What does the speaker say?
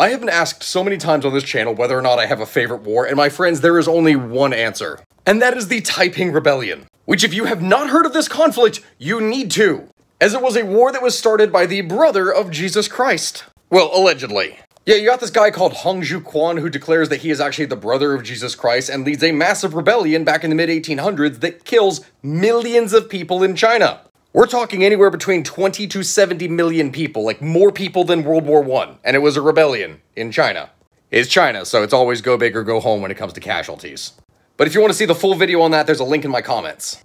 I have been asked so many times on this channel whether or not I have a favorite war, and my friends, there is only one answer. And that is the Taiping Rebellion. Which if you have not heard of this conflict, you need to. As it was a war that was started by the brother of Jesus Christ. Well, allegedly. Yeah, you got this guy called Hong Zhu who declares that he is actually the brother of Jesus Christ and leads a massive rebellion back in the mid 1800s that kills millions of people in China. We're talking anywhere between 20 to 70 million people, like more people than World War I, and it was a rebellion in China. It's China, so it's always go big or go home when it comes to casualties. But if you want to see the full video on that, there's a link in my comments.